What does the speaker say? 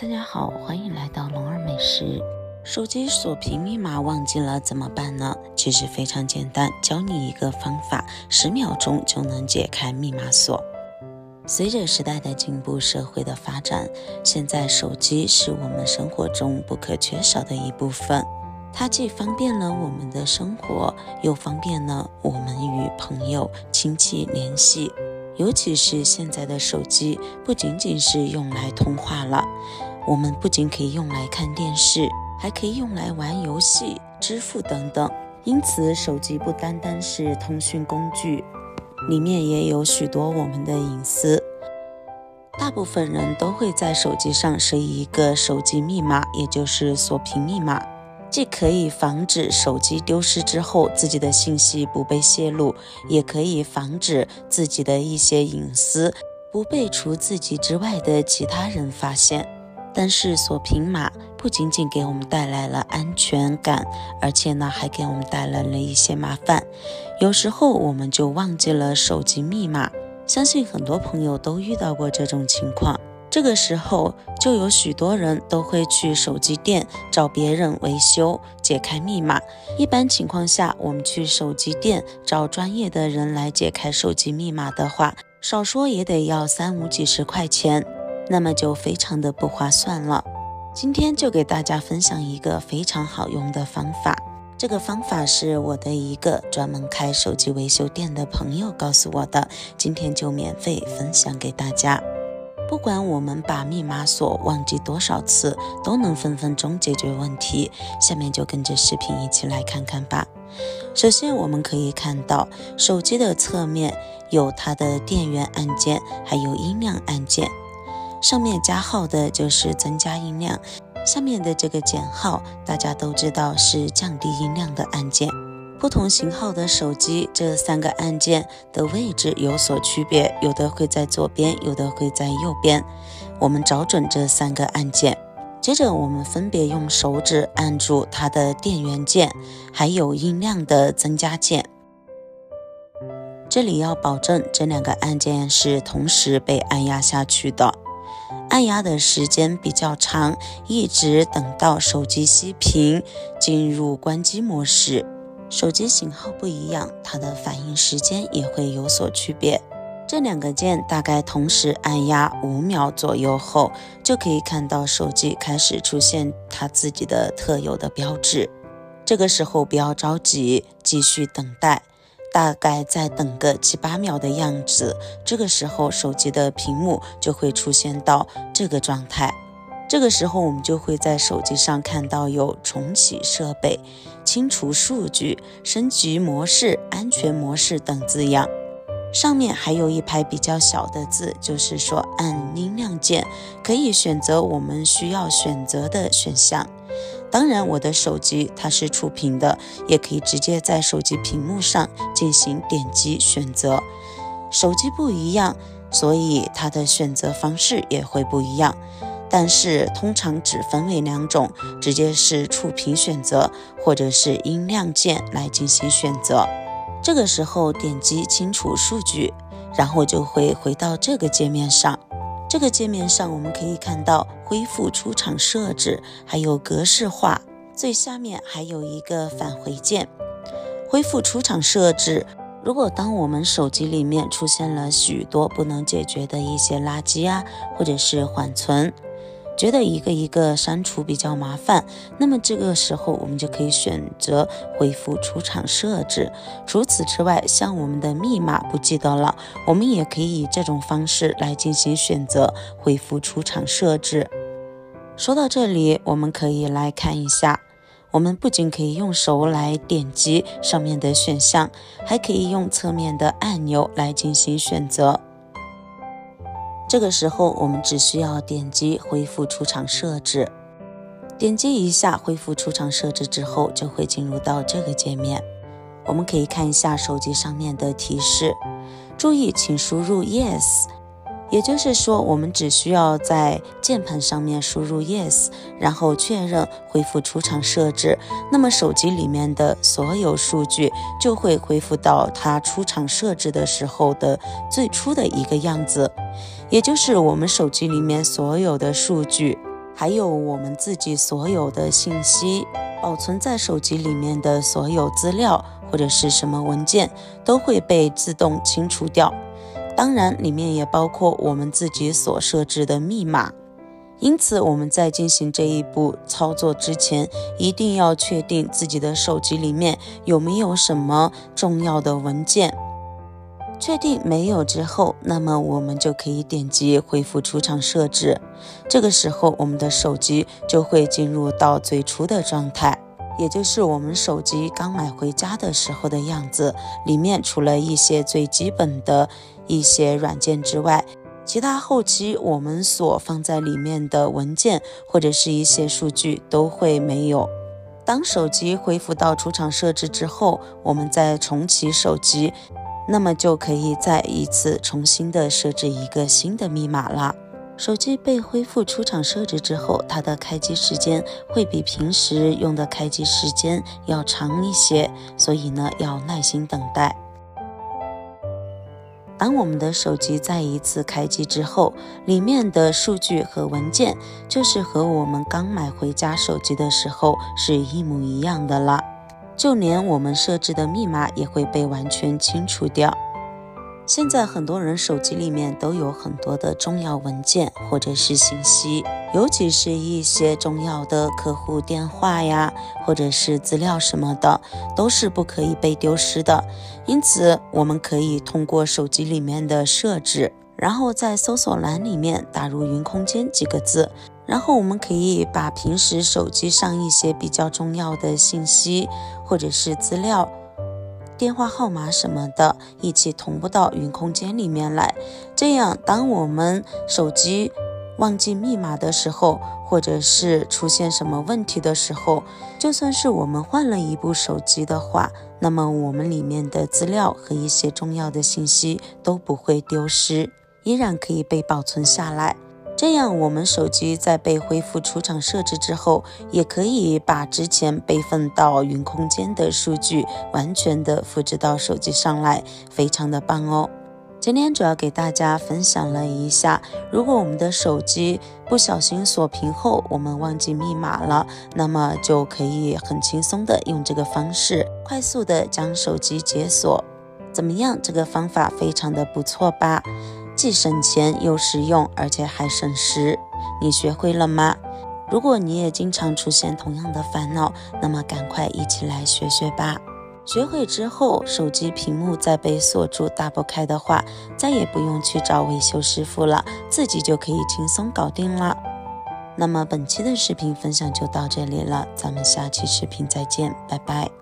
大家好，欢迎来到龙儿美食。手机锁屏密码忘记了怎么办呢？其实非常简单，教你一个方法，十秒钟就能解开密码锁。随着时代的进步，社会的发展，现在手机是我们生活中不可缺少的一部分。它既方便了我们的生活，又方便了我们与朋友、亲戚联系。尤其是现在的手机，不仅仅是用来通话了，我们不仅可以用来看电视，还可以用来玩游戏、支付等等。因此，手机不单单是通讯工具，里面也有许多我们的隐私。大部分人都会在手机上设一个手机密码，也就是锁屏密码。既可以防止手机丢失之后自己的信息不被泄露，也可以防止自己的一些隐私不被除自己之外的其他人发现。但是锁屏码不仅仅给我们带来了安全感，而且呢还给我们带来了一些麻烦。有时候我们就忘记了手机密码，相信很多朋友都遇到过这种情况。这个时候，就有许多人都会去手机店找别人维修解开密码。一般情况下，我们去手机店找专业的人来解开手机密码的话，少说也得要三五几十块钱，那么就非常的不划算了。今天就给大家分享一个非常好用的方法，这个方法是我的一个专门开手机维修店的朋友告诉我的，今天就免费分享给大家。不管我们把密码锁忘记多少次，都能分分钟解决问题。下面就跟着视频一起来看看吧。首先，我们可以看到手机的侧面有它的电源按键，还有音量按键。上面加号的就是增加音量，下面的这个减号，大家都知道是降低音量的按键。不同型号的手机，这三个按键的位置有所区别，有的会在左边，有的会在右边。我们找准这三个按键，接着我们分别用手指按住它的电源键，还有音量的增加键。这里要保证这两个按键是同时被按压下去的，按压的时间比较长，一直等到手机熄屏，进入关机模式。手机型号不一样，它的反应时间也会有所区别。这两个键大概同时按压五秒左右后，就可以看到手机开始出现它自己的特有的标志。这个时候不要着急，继续等待，大概再等个七八秒的样子。这个时候手机的屏幕就会出现到这个状态。这个时候，我们就会在手机上看到有重启设备、清除数据、升级模式、安全模式等字样。上面还有一排比较小的字，就是说按音量键可以选择我们需要选择的选项。当然，我的手机它是触屏的，也可以直接在手机屏幕上进行点击选择。手机不一样，所以它的选择方式也会不一样。但是通常只分为两种，直接是触屏选择，或者是音量键来进行选择。这个时候点击清除数据，然后就会回到这个界面上。这个界面上我们可以看到恢复出厂设置，还有格式化，最下面还有一个返回键。恢复出厂设置，如果当我们手机里面出现了许多不能解决的一些垃圾啊，或者是缓存。觉得一个一个删除比较麻烦，那么这个时候我们就可以选择恢复出厂设置。除此之外，像我们的密码不记得了，我们也可以以这种方式来进行选择恢复出厂设置。说到这里，我们可以来看一下，我们不仅可以用手来点击上面的选项，还可以用侧面的按钮来进行选择。这个时候，我们只需要点击恢复出厂设置，点击一下恢复出厂设置之后，就会进入到这个界面。我们可以看一下手机上面的提示，注意，请输入 yes。也就是说，我们只需要在键盘上面输入 yes，然后确认恢复出厂设置，那么手机里面的所有数据就会恢复到它出厂设置的时候的最初的一个样子，也就是我们手机里面所有的数据还有我们自己所有的信息，保存在手机里面的所有资料或者是什么文件，都会被自动清除掉。当然，里面也包括我们自己所设置的密码。因此，我们在进行这一步操作之前，一定要确定自己的手机里面有没有什么重要的文件。确定没有之后，那么我们就可以点击恢复出厂设置。这个时候，我们的手机就会进入到最初的状态。也就是我们手机刚买回家的时候的样子，里面除了一些最基本的一些软件之外，其他后期我们所放在里面的文件或者是一些数据都会没有。当手机恢复到出厂设置之后，我们再重启手机，那么就可以再一次重新的设置一个新的密码了。手机被恢复出厂设置之后，它的开机时间会比平时用的开机时间要长一些，所以呢要耐心等待。当我们的手机再一次开机之后，里面的数据和文件就是和我们刚买回家手机的时候是一模一样的了，就连我们设置的密码也会被完全清除掉。现在很多人手机里面都有很多的重要文件或者是信息，尤其是一些重要的客户电话呀，或者是资料什么的，都是不可以被丢失的。因此，我们可以通过手机里面的设置，然后在搜索栏里面打入“云空间”几个字，然后我们可以把平时手机上一些比较重要的信息或者是资料。电话号码什么的，一起同步到云空间里面来。这样，当我们手机忘记密码的时候，或者是出现什么问题的时候，就算是我们换了一部手机的话，那么我们里面的资料和一些重要的信息都不会丢失，依然可以被保存下来。这样，我们手机在被恢复出厂设置之后，也可以把之前备份到云空间的数据完全的复制到手机上来，非常的棒哦。今天主要给大家分享了一下，如果我们的手机不小心锁屏后，我们忘记密码了，那么就可以很轻松的用这个方式，快速的将手机解锁。怎么样？这个方法非常的不错吧？既省钱又实用，而且还省时。你学会了吗？如果你也经常出现同样的烦恼，那么赶快一起来学学吧。学会之后，手机屏幕再被锁住打不开的话，再也不用去找维修师傅了，自己就可以轻松搞定了。那么本期的视频分享就到这里了，咱们下期视频再见，拜拜。